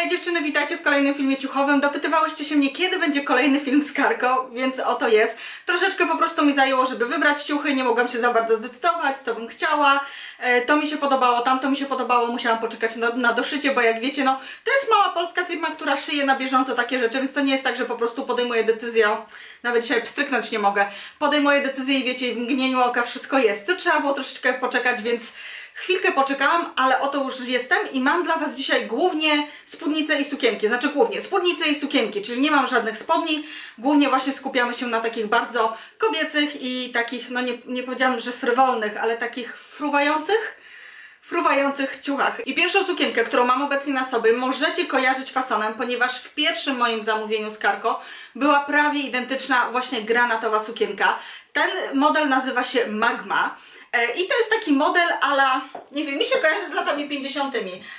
Hej dziewczyny, witajcie w kolejnym filmie ciuchowym. Dopytywałyście się mnie, kiedy będzie kolejny film z Karko, więc oto jest. Troszeczkę po prostu mi zajęło, żeby wybrać ciuchy, nie mogłam się za bardzo zdecydować, co bym chciała. E, to mi się podobało, tamto mi się podobało, musiałam poczekać na, na doszycie, bo jak wiecie, no to jest mała polska firma, która szyje na bieżąco takie rzeczy, więc to nie jest tak, że po prostu podejmuję decyzję, nawet dzisiaj pstryknąć nie mogę. Podejmuję decyzję i wiecie, w mgnieniu oka wszystko jest. To trzeba było troszeczkę poczekać, więc Chwilkę poczekałam, ale oto już jestem i mam dla Was dzisiaj głównie spódnice i sukienki, znaczy głównie spódnice i sukienki, czyli nie mam żadnych spodni, głównie właśnie skupiamy się na takich bardzo kobiecych i takich, no nie, nie powiedziałam, że frywolnych, ale takich fruwających, fruwających ciuchach. I pierwszą sukienkę, którą mam obecnie na sobie, możecie kojarzyć fasonem, ponieważ w pierwszym moim zamówieniu z Karko była prawie identyczna właśnie granatowa sukienka. Ten model nazywa się Magma. E, I to jest taki model ala, nie wiem, mi się kojarzy z latami 50.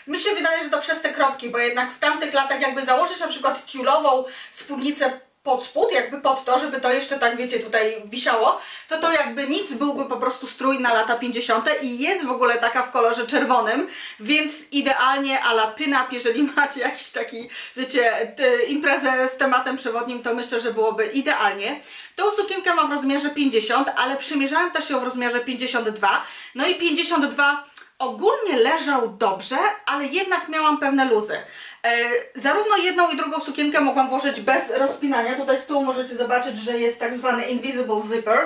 Mi się wydaje, że to przez te kropki, bo jednak w tamtych latach jakby założyć na przykład tiulową spódnicę pod spód, jakby pod to, żeby to jeszcze tak, wiecie, tutaj wisiało, to to jakby nic byłby po prostu strój na lata 50. i jest w ogóle taka w kolorze czerwonym, więc idealnie ala pin-up, jeżeli macie jakiś taki, wiecie, imprezę z tematem przewodnim, to myślę, że byłoby idealnie. Tą sukienkę mam w rozmiarze 50, ale przymierzałam też ją w rozmiarze 52, no i 52 ogólnie leżał dobrze, ale jednak miałam pewne luzy. E, zarówno jedną i drugą sukienkę mogłam włożyć bez rozpinania. Tutaj z tyłu możecie zobaczyć, że jest tak zwany invisible zipper.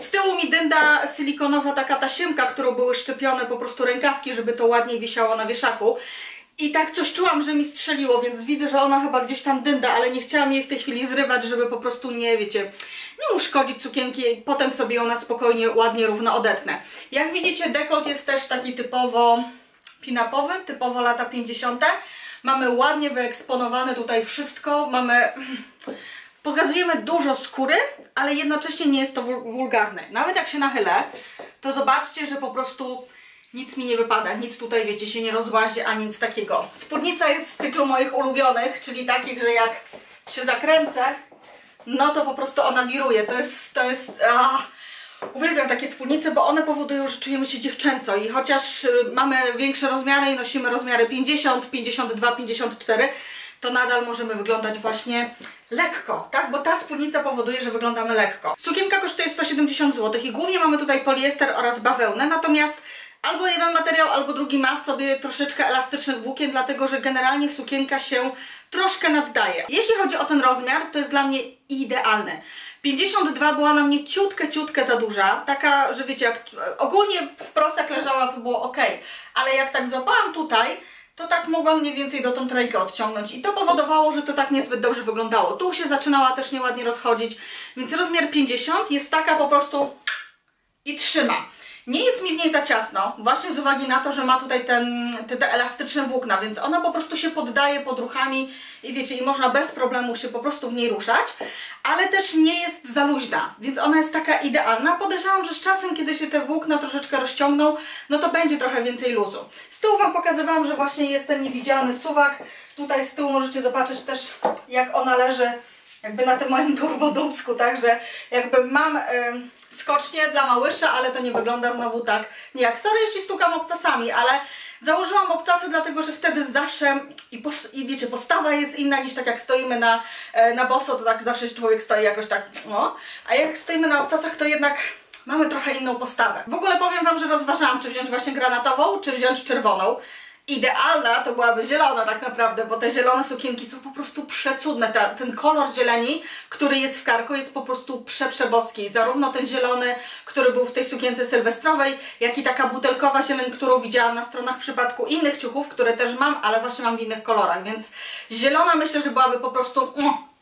Z tyłu mi dynda silikonowa taka tasiemka, którą były szczepione po prostu rękawki, żeby to ładniej wisiało na wieszaku. I tak coś czułam, że mi strzeliło, więc widzę, że ona chyba gdzieś tam dynda, ale nie chciałam jej w tej chwili zrywać, żeby po prostu nie, wiecie, nie uszkodzić sukienki, potem sobie ona spokojnie, ładnie, równo odetnę. Jak widzicie, dekolt jest też taki typowo pinapowy, typowo lata 50. Mamy ładnie wyeksponowane tutaj wszystko, mamy... Pokazujemy dużo skóry, ale jednocześnie nie jest to wulgarne. Nawet jak się nachylę, to zobaczcie, że po prostu nic mi nie wypada, nic tutaj, wiecie, się nie rozłazi, a nic takiego. Spódnica jest z cyklu moich ulubionych, czyli takich, że jak się zakręcę, no to po prostu ona wiruje. To jest, to jest, uwielbiam takie spódnice, bo one powodują, że czujemy się dziewczęco i chociaż y, mamy większe rozmiary i nosimy rozmiary 50, 52, 54, to nadal możemy wyglądać właśnie lekko, tak? Bo ta spódnica powoduje, że wyglądamy lekko. Sukienka kosztuje 170 zł i głównie mamy tutaj poliester oraz bawełnę, natomiast albo jeden materiał, albo drugi ma w sobie troszeczkę elastycznych włókien, dlatego że generalnie sukienka się troszkę naddaje. Jeśli chodzi o ten rozmiar, to jest dla mnie idealny. 52 była na mnie ciutkę, ciutkę za duża, taka, że wiecie, jak ogólnie wprost jak leżała to było ok, ale jak tak złapałam tutaj, to tak mogłam mniej więcej dotąd rękę odciągnąć i to powodowało, że to tak niezbyt dobrze wyglądało. Tu się zaczynała też nieładnie rozchodzić, więc rozmiar 50 jest taka po prostu i trzyma. Nie jest mi w niej za ciasno, właśnie z uwagi na to, że ma tutaj ten, te, te elastyczne włókna, więc ona po prostu się poddaje pod ruchami i wiecie, i można bez problemu się po prostu w niej ruszać, ale też nie jest za luźna, więc ona jest taka idealna. Podejrzewam, że z czasem, kiedy się te włókna troszeczkę rozciągną, no to będzie trochę więcej luzu. Z tyłu Wam pokazywałam, że właśnie jest ten niewidzialny suwak. Tutaj z tyłu możecie zobaczyć też, jak ona leży jakby na tym moim turbodubsku, także jakby mam... Yy, skocznie dla małysza, ale to nie wygląda znowu tak nie jak sorry, jeśli stukam obcasami, ale założyłam obcasy dlatego, że wtedy zawsze i, i wiecie, postawa jest inna niż tak jak stoimy na, e, na boso, to tak zawsze człowiek stoi jakoś tak, no, a jak stoimy na obcasach, to jednak mamy trochę inną postawę. W ogóle powiem Wam, że rozważałam, czy wziąć właśnie granatową, czy wziąć czerwoną. Idealna to byłaby zielona tak naprawdę, bo te zielone sukienki są po prostu przecudne. Ta, ten kolor zieleni, który jest w karku jest po prostu przeprzeboski. Zarówno ten zielony, który był w tej sukience sylwestrowej, jak i taka butelkowa zieleń, którą widziałam na stronach w przypadku innych ciuchów, które też mam, ale właśnie mam w innych kolorach, więc zielona myślę, że byłaby po prostu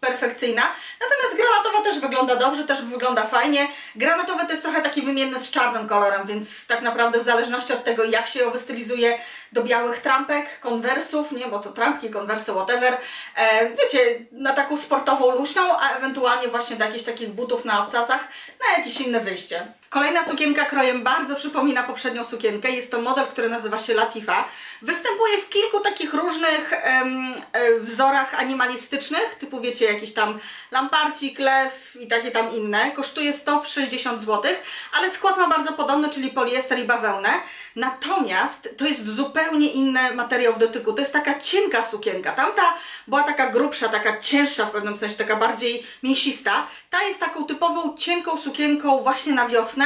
perfekcyjna. Natomiast granatowa też wygląda dobrze, też wygląda fajnie. Granatowe to jest trochę taki wymienny z czarnym kolorem, więc tak naprawdę w zależności od tego, jak się ją wystylizuje do białych trampek, konwersów, nie, bo to trampki, konwersy, whatever, e, wiecie, na taką sportową luźną, a ewentualnie właśnie do jakichś takich butów na obcasach, na jakieś inne wyjście. Kolejna sukienka krojem bardzo przypomina poprzednią sukienkę. Jest to model, który nazywa się Latifa. Występuje w kilku takich różnych em, e, wzorach animalistycznych, typu wiecie, jakiś tam lamparcik, lew i takie tam inne. Kosztuje 160 zł, ale skład ma bardzo podobny, czyli poliester i bawełnę. Natomiast to jest zupełnie inny materiał w dotyku. To jest taka cienka sukienka. Tamta była taka grubsza, taka cięższa w pewnym sensie, taka bardziej mięsista. Ta jest taką typową cienką sukienką właśnie na wiosnę,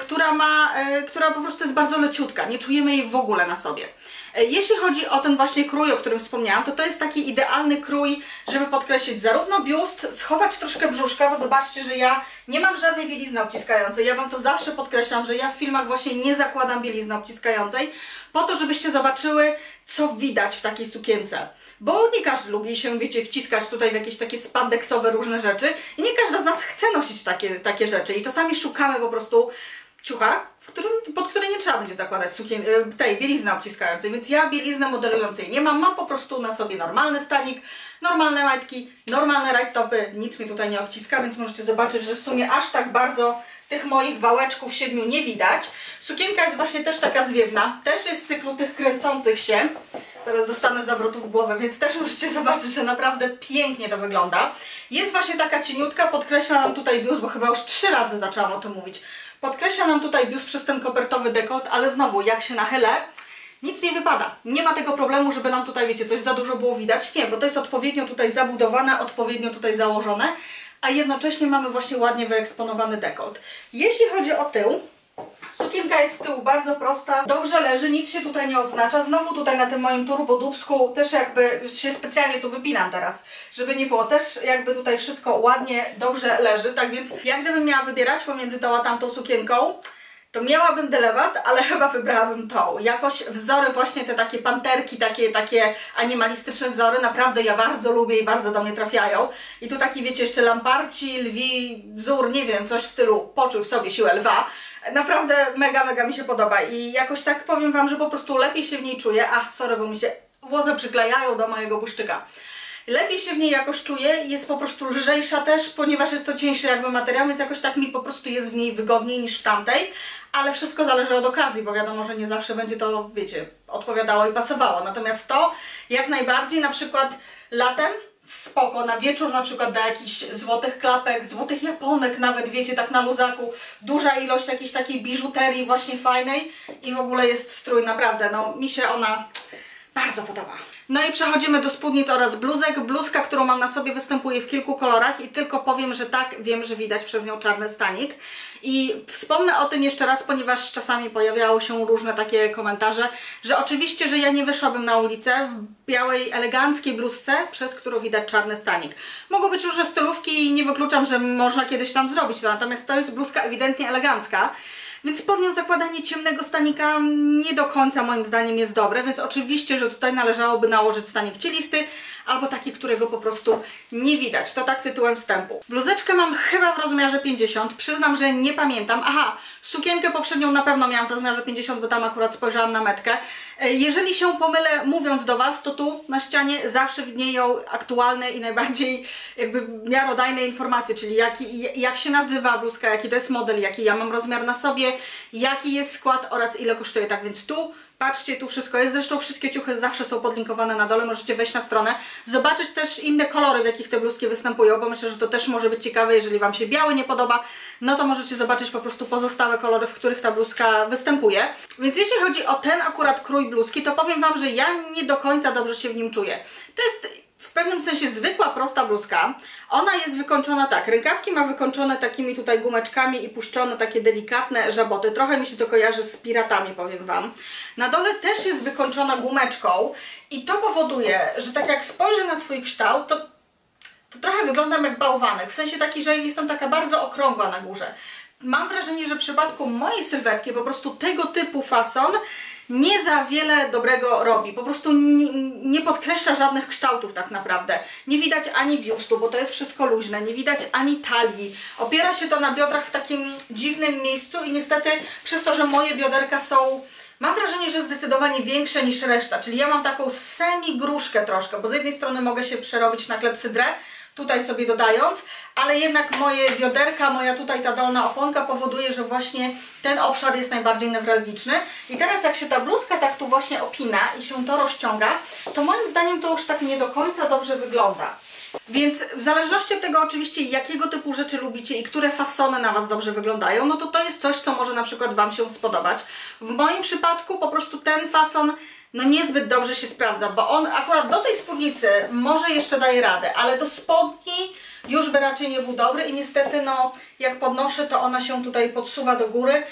która ma, e, która po prostu jest bardzo leciutka. Nie czujemy jej w ogóle na sobie. E, jeśli chodzi o ten właśnie krój, o którym wspomniałam, to to jest taki idealny krój, żeby podkreślić zarówno biust, schować troszkę brzuszka, bo zobaczcie, że ja nie mam żadnej bielizny obciskającej. Ja Wam to zawsze podkreślam, że ja w filmach właśnie nie zakładam bielizny obciskającej, po to, żebyście zobaczyły, co widać w takiej sukience. Bo nie każdy lubi się, wiecie, wciskać tutaj w jakieś takie spandeksowe różne rzeczy i nie każda z nas chce nosić takie, takie rzeczy. I czasami szukamy po prostu ciucha, w którym, pod który nie trzeba będzie zakładać sukien, y, tej bielizny obciskającej, więc ja bielizny modelującej nie mam, mam po prostu na sobie normalny stanik, normalne majtki, normalne rajstopy, nic mi tutaj nie obciska, więc możecie zobaczyć, że w sumie aż tak bardzo tych moich wałeczków siedmiu nie widać. Sukienka jest właśnie też taka zwiewna, też jest z cyklu tych kręcących się, teraz dostanę zawrotów w głowę, więc też możecie zobaczyć, że naprawdę pięknie to wygląda. Jest właśnie taka cieniutka, podkreśla nam tutaj biust, bo chyba już trzy razy zaczęłam o tym mówić, Podkreśla nam tutaj biust przez ten kopertowy dekolt, ale znowu, jak się nachylę, nic nie wypada. Nie ma tego problemu, żeby nam tutaj, wiecie, coś za dużo było widać. Nie, bo to jest odpowiednio tutaj zabudowane, odpowiednio tutaj założone, a jednocześnie mamy właśnie ładnie wyeksponowany dekolt. Jeśli chodzi o tył, Sukienka jest z tyłu bardzo prosta, dobrze leży, nic się tutaj nie odznacza. Znowu tutaj na tym moim turbodubsku też jakby się specjalnie tu wypinam teraz, żeby nie było. Też jakby tutaj wszystko ładnie, dobrze leży. Tak więc jak gdybym miała wybierać pomiędzy tą a tamtą sukienką, to miałabym dylemat, ale chyba wybrałabym tą. Jakoś wzory właśnie te takie panterki, takie, takie animalistyczne wzory, naprawdę ja bardzo lubię i bardzo do mnie trafiają. I tu taki wiecie jeszcze lamparci, lwi, wzór, nie wiem, coś w stylu poczuł w sobie siłę lwa. Naprawdę mega, mega mi się podoba i jakoś tak powiem Wam, że po prostu lepiej się w niej czuję. Ach, sorry, bo mi się włosy przyklejają do mojego błyszczyka. Lepiej się w niej jakoś czuję, jest po prostu lżejsza też, ponieważ jest to cieńszy jakby materiał, więc jakoś tak mi po prostu jest w niej wygodniej niż w tamtej, ale wszystko zależy od okazji, bo wiadomo, że nie zawsze będzie to, wiecie, odpowiadało i pasowało. Natomiast to jak najbardziej na przykład latem spoko, na wieczór na przykład da jakichś złotych klapek, złotych japonek nawet, wiecie, tak na luzaku, duża ilość jakiejś takiej biżuterii właśnie fajnej i w ogóle jest strój naprawdę, no mi się ona bardzo podoba. No i przechodzimy do spódnic oraz bluzek. Bluzka, którą mam na sobie występuje w kilku kolorach i tylko powiem, że tak, wiem, że widać przez nią czarny stanik. I wspomnę o tym jeszcze raz, ponieważ czasami pojawiały się różne takie komentarze, że oczywiście, że ja nie wyszłabym na ulicę w białej, eleganckiej bluzce, przez którą widać czarny stanik. Mogą być różne stylówki i nie wykluczam, że można kiedyś tam zrobić to, natomiast to jest bluzka ewidentnie elegancka. Więc pod nią zakładanie ciemnego stanika nie do końca moim zdaniem jest dobre, więc oczywiście, że tutaj należałoby nałożyć stanik cielisty albo taki, którego po prostu nie widać. To tak tytułem wstępu. Bluzeczkę mam chyba w rozmiarze 50, przyznam, że nie pamiętam. Aha, sukienkę poprzednią na pewno miałam w rozmiarze 50, bo tam akurat spojrzałam na metkę. E, jeżeli się pomylę mówiąc do Was, to tu na ścianie zawsze widnieją aktualne i najbardziej jakby miarodajne informacje, czyli jaki, jak się nazywa bluzka, jaki to jest model, jaki ja mam rozmiar na sobie, jaki jest skład oraz ile kosztuje. Tak więc tu Patrzcie, tu wszystko jest. Zresztą wszystkie ciuchy zawsze są podlinkowane na dole. Możecie wejść na stronę, zobaczyć też inne kolory, w jakich te bluzki występują, bo myślę, że to też może być ciekawe. Jeżeli Wam się biały nie podoba, no to możecie zobaczyć po prostu pozostałe kolory, w których ta bluzka występuje. Więc jeśli chodzi o ten akurat krój bluzki, to powiem Wam, że ja nie do końca dobrze się w nim czuję. To jest w pewnym sensie zwykła, prosta bluzka. Ona jest wykończona tak, rękawki ma wykończone takimi tutaj gumeczkami i puszczone takie delikatne żaboty. Trochę mi się to kojarzy z piratami, powiem Wam. Na dole też jest wykończona gumeczką i to powoduje, że tak jak spojrzę na swój kształt, to, to trochę wyglądam jak bałwanek. W sensie taki, że jestem taka bardzo okrągła na górze. Mam wrażenie, że w przypadku mojej sylwetki po prostu tego typu fason nie za wiele dobrego robi. Po prostu nie, podkreśla żadnych kształtów tak naprawdę. Nie widać ani biustu, bo to jest wszystko luźne, nie widać ani talii. Opiera się to na biodrach w takim dziwnym miejscu i niestety przez to, że moje bioderka są Mam wrażenie, że zdecydowanie większe niż reszta, czyli ja mam taką semi-gruszkę troszkę, bo z jednej strony mogę się przerobić na klepsydrę, tutaj sobie dodając, ale jednak moje bioderka, moja tutaj ta dolna oponka powoduje, że właśnie ten obszar jest najbardziej newralgiczny. I teraz jak się ta bluzka tak tu właśnie opina i się to rozciąga, to moim zdaniem to już tak nie do końca dobrze wygląda. Więc w zależności od tego oczywiście jakiego typu rzeczy lubicie i które fasony na Was dobrze wyglądają, no to to jest coś, co może na przykład Wam się spodobać. W moim przypadku po prostu ten fason no niezbyt dobrze się sprawdza, bo on akurat do tej spódnicy może jeszcze daje radę, ale do spodni już by raczej nie był dobry i niestety no jak podnoszę to ona się tutaj podsuwa do góry.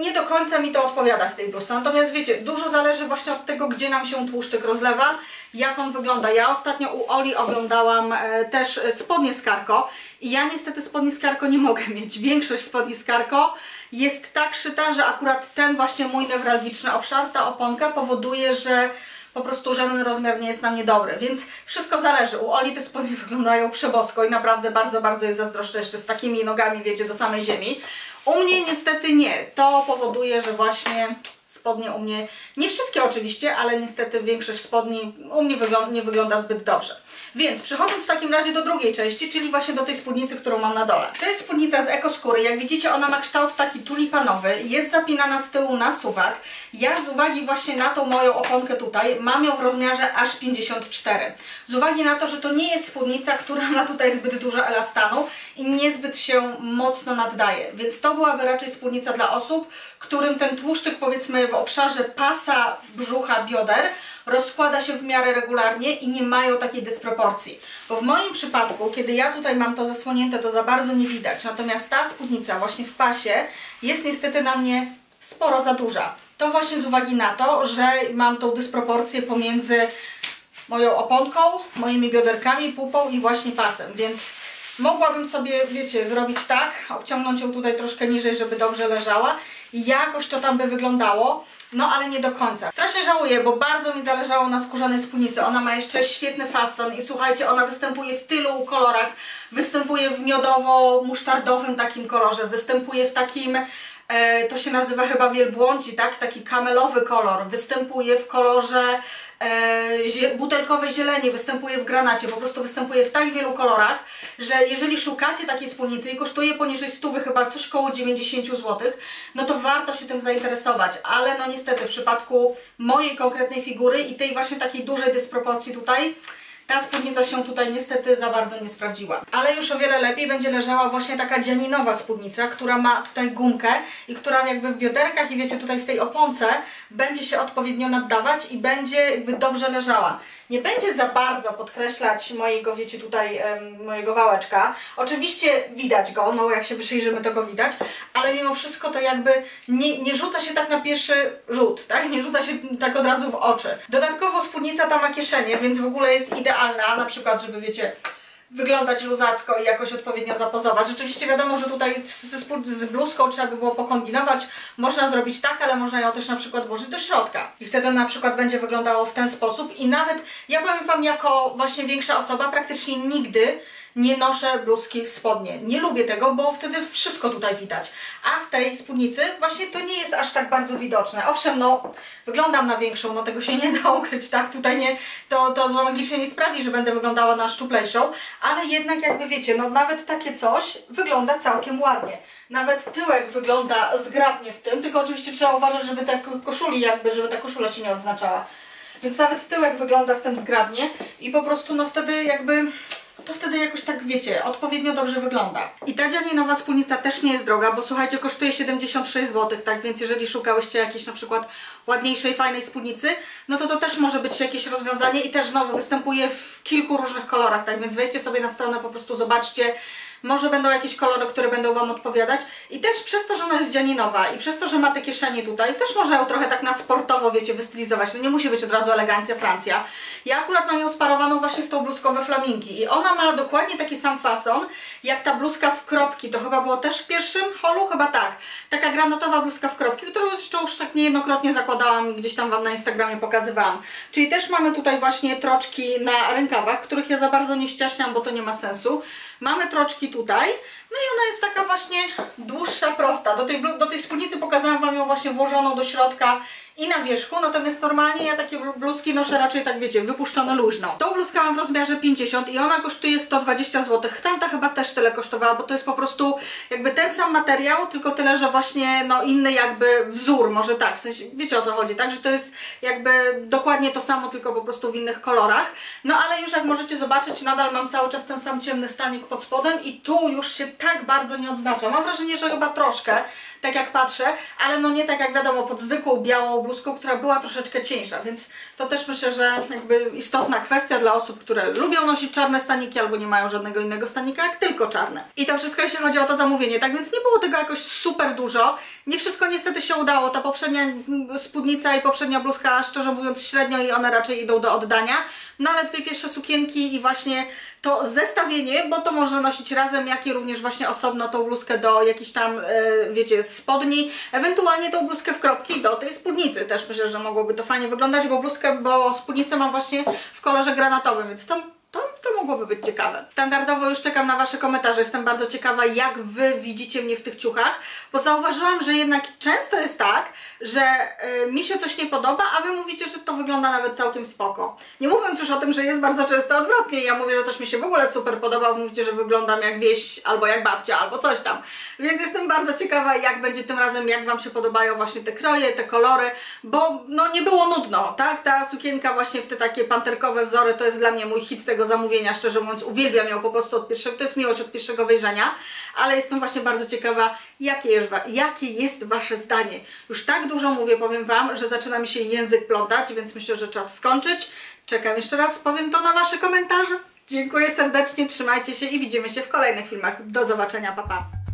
Nie do końca mi to odpowiada w tej bluzce. Natomiast wiecie, dużo zależy właśnie od tego, gdzie nam się tłuszczyk rozlewa, jak on wygląda. Ja ostatnio u Oli oglądałam e, też spodnie z Carco i ja niestety spodnie z Carco nie mogę mieć. Większość spodni z Carco jest tak szyta, że akurat ten właśnie mój newralgiczny obszar, ta oponka powoduje, że po prostu żaden rozmiar nie jest na mnie dobry, więc wszystko zależy. U Oli te spodnie wyglądają przebosko i naprawdę bardzo, bardzo je zazdroszczę jeszcze z takimi nogami, wiecie, do samej ziemi. U mnie niestety nie. To powoduje, że właśnie spodnie u mnie, nie wszystkie oczywiście, ale niestety większość spodni u mnie nie wygląda zbyt dobrze. Więc przechodząc w takim razie do drugiej części, czyli właśnie do tej spódnicy, którą mam na dole. To jest spódnica z ekoskóry. Jak widzicie, ona ma kształt taki tulipanowy, jest zapinana z tyłu na suwak. Ja z uwagi właśnie na tą moją oponkę tutaj, mam ją w rozmiarze aż 54. Z uwagi na to, że to nie jest spódnica, która ma tutaj zbyt dużo elastanu i niezbyt się mocno naddaje. Więc to byłaby raczej spódnica dla osób, którym ten tłuszczyk powiedzmy w obszarze pasa, brzucha, bioder rozkłada się w miarę regularnie i nie mają takiej dysproporcji. Bo w moim przypadku, kiedy ja tutaj mam to zasłonięte, to za bardzo nie widać. Natomiast ta spódnica właśnie w pasie jest niestety na mnie sporo za duża. To właśnie z uwagi na to, że mam tą dysproporcję pomiędzy moją oponką, moimi bioderkami, pupą i właśnie pasem, więc mogłabym sobie, wiecie, zrobić tak, obciągnąć ją tutaj troszkę niżej, żeby dobrze leżała jakoś to tam by wyglądało, no ale nie do końca. Strasznie żałuję, bo bardzo mi zależało na skórzanej spódnicy. Ona ma jeszcze świetny faston i słuchajcie, ona występuje w tylu kolorach. Występuje w miodowo-musztardowym takim kolorze, występuje w takim e, to się nazywa chyba wielbłądzi, tak? Taki kamelowy kolor. Występuje w kolorze e, butelkowej zieleni, występuje w granacie, po prostu występuje w tak wielu kolorach, że jeżeli szukacie takiej spódnicy i kosztuje poniżej 100 chyba coś koło 90 zł, no to warto się tym zainteresować, ale no niestety w przypadku mojej konkretnej figury i tej właśnie takiej dużej dysproporcji tutaj, ta spódnica się tutaj niestety za bardzo nie sprawdziła. Ale już o wiele lepiej będzie leżała właśnie taka dzianinowa spódnica, która ma tutaj gumkę i która jakby w bioderkach i wiecie tutaj w tej oponce będzie się odpowiednio naddawać i będzie jakby dobrze leżała. Nie będzie za bardzo podkreślać mojego, wiecie tutaj, mojego wałeczka. Oczywiście widać go, no jak się przyjrzymy to go widać, ale mimo wszystko to jakby nie, nie rzuca się tak na pierwszy rzut, tak? Nie rzuca się tak od razu w oczy. Dodatkowo spódnica ta ma kieszenie, więc w ogóle jest idealna, na przykład, żeby wiecie, wyglądać luzacko i jakoś odpowiednio zapozować. Rzeczywiście wiadomo, że tutaj z, bluzką trzeba by było pokombinować. Można zrobić tak, ale można ją też na przykład włożyć do środka. I wtedy na przykład będzie wyglądało w ten sposób. I nawet, ja powiem Wam, jako właśnie większa osoba, praktycznie nigdy nie noszę bluzki w spodnie. Nie lubię tego, bo wtedy wszystko tutaj widać. A w tej spódnicy właśnie to nie jest aż tak bardzo widoczne. Owszem, no wyglądam na większą, no tego się nie da ukryć, tak? Tutaj nie, to, to magicznie nie sprawi, że będę wyglądała na szczuplejszą, ale jednak jakby wiecie, no nawet takie coś wygląda całkiem ładnie. Nawet tyłek wygląda zgrabnie w tym, tylko oczywiście trzeba uważać, żeby te koszuli jakby, żeby ta koszula się nie odznaczała. Więc nawet tyłek wygląda w tym zgrabnie i po prostu no wtedy jakby to wtedy jakoś tak, wiecie, odpowiednio dobrze wygląda. I ta dzianinowa spódnica też nie jest droga, bo słuchajcie, kosztuje 76 zł, tak więc jeżeli szukałyście jakiejś na przykład ładniejszej, fajnej spódnicy, no to to też może być jakieś rozwiązanie i też znowu występuje w kilku różnych kolorach, tak więc wejdźcie sobie na stronę, po prostu zobaczcie, może będą jakieś kolory, które będą Wam odpowiadać. I też przez to, że ona jest dzianinowa i przez to, że ma te kieszenie tutaj, też można ją trochę tak na sportowo, wiecie, wystylizować. No nie musi być od razu elegancja Francja. Ja akurat mam ją sparowaną właśnie z tą bluzką we flaminki i ona ma dokładnie taki sam fason, jak ta bluzka w kropki. To chyba było też w pierwszym holu? Chyba tak. Taka granatowa bluzka w kropki, którą zresztą już tak niejednokrotnie zakładałam i gdzieś tam Wam na Instagramie pokazywałam. Czyli też mamy tutaj właśnie troczki na rękawach, których ja za bardzo nie ściaśniam, bo to nie ma sensu. Mamy troczki tutaj, No i ona jest taka właśnie dłuższa, prosta. Do tej, do tej spódnicy pokazałam Wam ją właśnie włożoną do środka i na wierzchu, natomiast normalnie ja takie blu- bluzki noszę raczej tak wiecie, wypuszczone luźno. Tą bluzkę mam w rozmiarze 50 i ona kosztuje 120 zł. Tamta chyba też tyle kosztowała, bo to jest po prostu jakby ten sam materiał, tylko tyle, że właśnie no inny jakby wzór, może tak, w sensie wiecie o co chodzi, tak, że to jest jakby dokładnie to samo, tylko po prostu w innych kolorach. No ale już jak możecie zobaczyć, nadal mam cały czas ten sam ciemny stanik pod spodem i tu już się tak bardzo nie odznacza. Mam wrażenie, że chyba troszkę, tak jak patrzę, ale no nie tak jak wiadomo pod zwykłą białą bluzką, która była troszeczkę cieńsza, więc to też myślę, że jakby istotna kwestia dla osób, które lubią nosić czarne staniki albo nie mają żadnego innego stanika, jak tylko czarne. I to wszystko jeśli chodzi o to zamówienie, tak więc nie było tego jakoś super dużo. Nie wszystko niestety się udało. Ta poprzednia spódnica i poprzednia bluzka, szczerze mówiąc, średnio i one raczej idą do oddania. No ale dwie pierwsze sukienki i właśnie to zestawienie, bo to można nosić razem, jak i również właśnie osobno tą bluzkę do jakichś tam, e, wiecie, spodni, ewentualnie tą bluzkę w kropki do tej spódnicy. Też myślę, że mogłoby to fajnie wyglądać, bo bluzkę, bo spódnicę mam właśnie w kolorze granatowym, więc to to, to mogłoby być ciekawe. Standardowo już czekam na Wasze komentarze. Jestem bardzo ciekawa, jak Wy widzicie mnie w tych ciuchach, bo zauważyłam, że jednak często jest tak, że y, mi się coś nie podoba, a Wy mówicie, że to wygląda nawet całkiem spoko. Nie mówiąc już o tym, że jest bardzo często odwrotnie. Ja mówię, że coś mi się w ogóle super podoba, Wy mówicie, że wyglądam jak wieś, albo jak babcia, albo coś tam. Więc jestem bardzo ciekawa, jak będzie tym razem, jak Wam się podobają właśnie te kroje, te kolory, bo no nie było nudno, tak? Ta sukienka właśnie w te takie panterkowe wzory to jest dla mnie mój hit tego zamówienia, szczerze mówiąc, uwielbiam ją po prostu od pierwszego, to jest miłość od pierwszego wejrzenia, ale jestem właśnie bardzo ciekawa, jakie jest, jakie jest Wasze zdanie. Już tak dużo mówię, powiem Wam, że zaczyna mi się język plątać, więc myślę, że czas skończyć. Czekam jeszcze raz, powiem to na Wasze komentarze. Dziękuję serdecznie, trzymajcie się i widzimy się w kolejnych filmach. Do zobaczenia, pa pa!